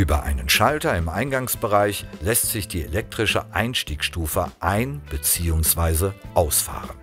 Über einen Schalter im Eingangsbereich lässt sich die elektrische Einstiegsstufe ein- bzw. ausfahren.